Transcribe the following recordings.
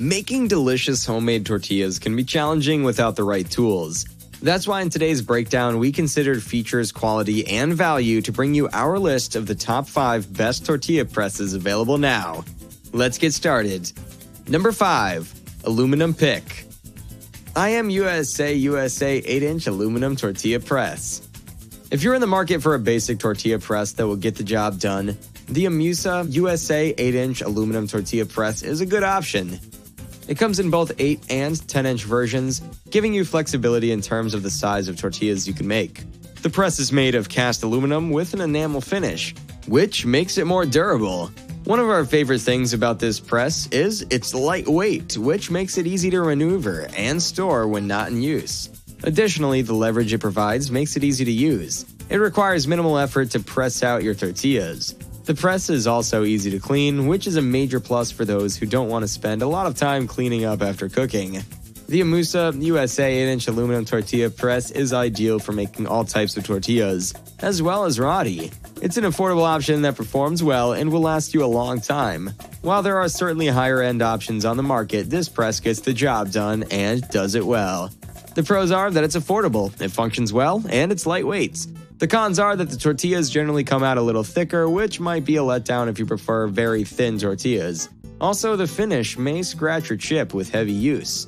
Making delicious homemade tortillas can be challenging without the right tools. That's why in today's breakdown, we considered features, quality, and value to bring you our list of the top 5 best tortilla presses available now. Let's get started. Number 5 Aluminum Pick. IMUSA USA 8 inch aluminum tortilla press. If you're in the market for a basic tortilla press that will get the job done, the IMUSA USA 8 inch aluminum tortilla press is a good option. It comes in both 8 and 10 inch versions, giving you flexibility in terms of the size of tortillas you can make. The press is made of cast aluminum with an enamel finish, which makes it more durable. One of our favorite things about this press is its lightweight, which makes it easy to maneuver and store when not in use. Additionally, the leverage it provides makes it easy to use. It requires minimal effort to press out your tortillas. The press is also easy to clean, which is a major plus for those who don't want to spend a lot of time cleaning up after cooking. The IMUSA USA 8 inch aluminum tortilla press is ideal for making all types of tortillas, as well as roti. It's an affordable option that performs well and will last you a long time. While there are certainly higher end options on the market, this press gets the job done and does it well. The pros are that it's affordable, it functions well, and it's lightweight. The cons are that the tortillas generally come out a little thicker, which might be a letdown if you prefer very thin tortillas. Also, the finish may scratch or chip with heavy use.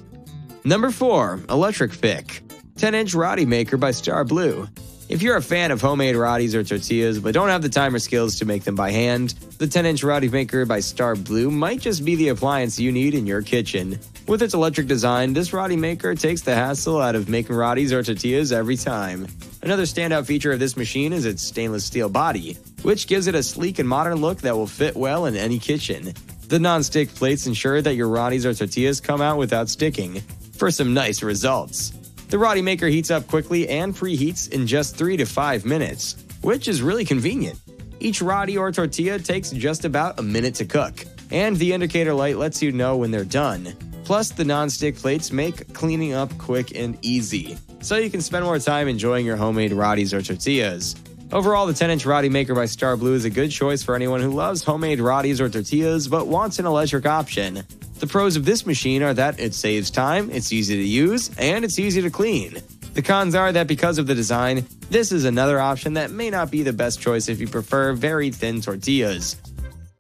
Number 4. Electric Pick 10 inch roti maker by StarBlue. If you're a fan of homemade rotis or tortillas but don't have the time or skills to make them by hand, the 10 inch roti maker by StarBlue might just be the appliance you need in your kitchen. With its electric design, this roti maker takes the hassle out of making rotis or tortillas every time. Another standout feature of this machine is its stainless steel body, which gives it a sleek and modern look that will fit well in any kitchen. The non-stick plates ensure that your rotis or tortillas come out without sticking, for some nice results. The roti maker heats up quickly and preheats in just 3 to 5 minutes, which is really convenient. Each roti or tortilla takes just about a minute to cook, and the indicator light lets you know when they're done. Plus, the non-stick plates make cleaning up quick and easy, so you can spend more time enjoying your homemade rotis or tortillas. Overall, the 10-inch roti maker by StarBlue is a good choice for anyone who loves homemade rotis or tortillas but wants an electric option. The pros of this machine are that it saves time, it's easy to use, and it's easy to clean. The cons are that because of the design, this is another option that may not be the best choice if you prefer very thin tortillas.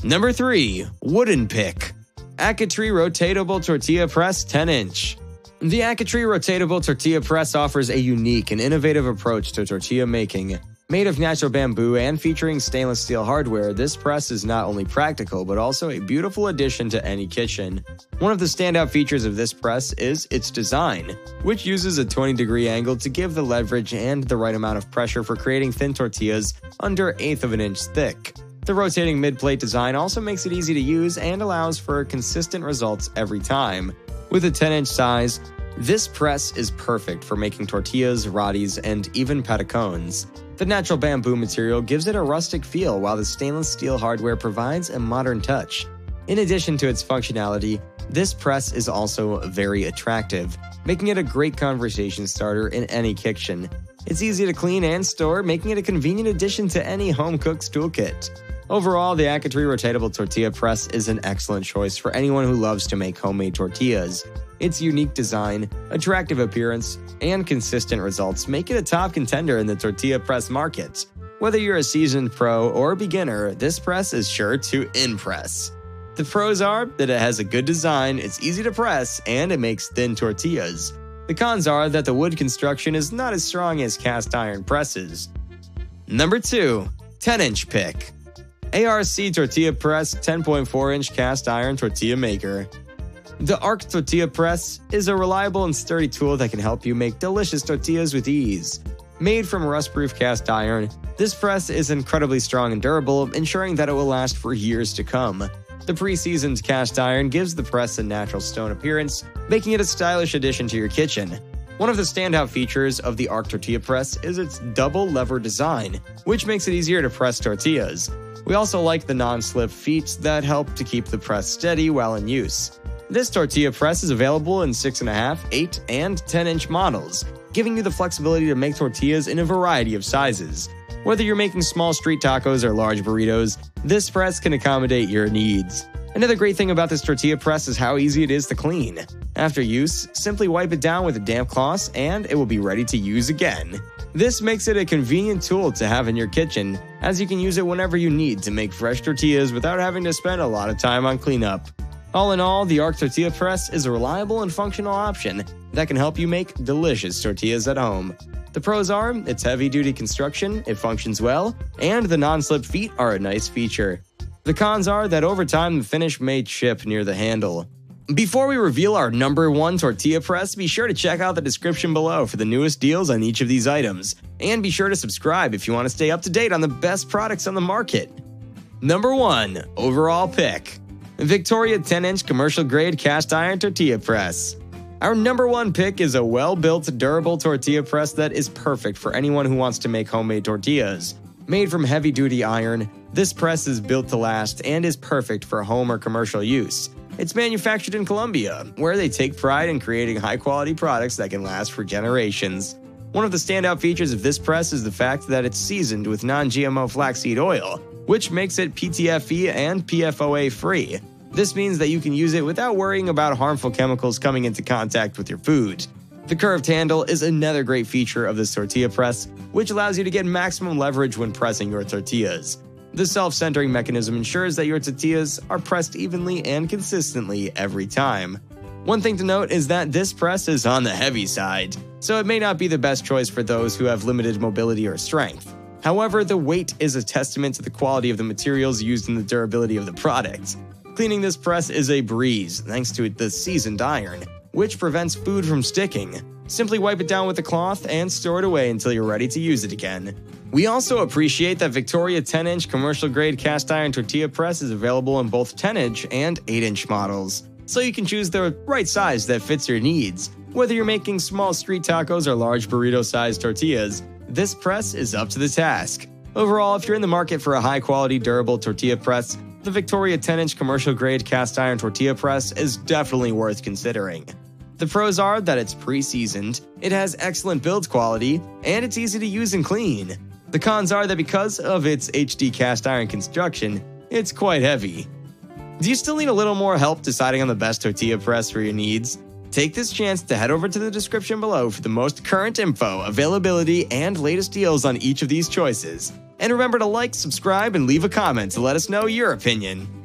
Number 3. Wooden Pick Ackitry Rotatable Tortilla Press 10 inch. The Ackitry Rotatable Tortilla Press offers a unique and innovative approach to tortilla making. Made of natural bamboo and featuring stainless steel hardware, this press is not only practical but also a beautiful addition to any kitchen. One of the standout features of this press is its design, which uses a 20 degree angle to give the leverage and the right amount of pressure for creating thin tortillas under eighth of an inch thick. The rotating mid-plate design also makes it easy to use and allows for consistent results every time. With a 10-inch size, this press is perfect for making tortillas, rotis, and even patacones. The natural bamboo material gives it a rustic feel while the stainless steel hardware provides a modern touch. In addition to its functionality, this press is also very attractive, making it a great conversation starter in any kitchen. It's easy to clean and store, making it a convenient addition to any home cook's toolkit. Overall, the Ackitry Rotatable Tortilla Press is an excellent choice for anyone who loves to make homemade tortillas. Its unique design, attractive appearance, and consistent results make it a top contender in the tortilla press market. Whether you're a seasoned pro or a beginner, this press is sure to impress. The pros are that it has a good design, it's easy to press, and it makes thin tortillas. The cons are that the wood construction is not as strong as cast iron presses. Number 2. 10 inch pick. ARC Tortilla Press 10.4 inch cast iron tortilla maker. The ARC Tortilla Press is a reliable and sturdy tool that can help you make delicious tortillas with ease. Made from rust-proof cast iron, this press is incredibly strong and durable, ensuring that it will last for years to come. The pre-seasoned cast iron gives the press a natural stone appearance, making it a stylish addition to your kitchen. One of the standout features of the ARC Tortilla Press is its double lever design, which makes it easier to press tortillas. We also like the non-slip feet that help to keep the press steady while in use. This tortilla press is available in 6.5, 8, and 10 inch models, giving you the flexibility to make tortillas in a variety of sizes. Whether you're making small street tacos or large burritos, this press can accommodate your needs. Another great thing about this tortilla press is how easy it is to clean. After use, simply wipe it down with a damp cloth and it will be ready to use again. This makes it a convenient tool to have in your kitchen, as you can use it whenever you need to make fresh tortillas without having to spend a lot of time on cleanup. All in all, the Arc Tortilla Press is a reliable and functional option that can help you make delicious tortillas at home. The pros are its heavy duty construction, it functions well, and the non slip feet are a nice feature. The cons are that over time the finish may chip near the handle. Before we reveal our number one tortilla press, be sure to check out the description below for the newest deals on each of these items. And be sure to subscribe if you want to stay up to date on the best products on the market. Number 1. Overall Pick Victoria 10 inch commercial grade cast iron tortilla press. Our number one pick is a well built, durable tortilla press that is perfect for anyone who wants to make homemade tortillas. Made from heavy duty iron, this press is built to last and is perfect for home or commercial use. It's manufactured in Colombia, where they take pride in creating high quality products that can last for generations. One of the standout features of this press is the fact that it's seasoned with non GMO flaxseed oil, which makes it PTFE and PFOA free. This means that you can use it without worrying about harmful chemicals coming into contact with your food. The curved handle is another great feature of this tortilla press, which allows you to get maximum leverage when pressing your tortillas. The self centering mechanism ensures that your tortillas are pressed evenly and consistently every time. One thing to note is that this press is on the heavy side, so it may not be the best choice for those who have limited mobility or strength. However, the weight is a testament to the quality of the materials used and the durability of the product. Cleaning this press is a breeze thanks to the seasoned iron, which prevents food from sticking. Simply wipe it down with a cloth and store it away until you're ready to use it again. We also appreciate that Victoria 10 inch commercial grade cast iron tortilla press is available in both 10 inch and 8 inch models, so you can choose the right size that fits your needs. Whether you're making small street tacos or large burrito sized tortillas, this press is up to the task. Overall, if you're in the market for a high quality, durable tortilla press, the Victoria 10 inch commercial grade cast iron tortilla press is definitely worth considering. The pros are that it's pre seasoned, it has excellent build quality, and it's easy to use and clean. The cons are that because of its HD cast iron construction, it's quite heavy. Do you still need a little more help deciding on the best tortilla press for your needs? Take this chance to head over to the description below for the most current info, availability, and latest deals on each of these choices. And remember to like, subscribe, and leave a comment to let us know your opinion.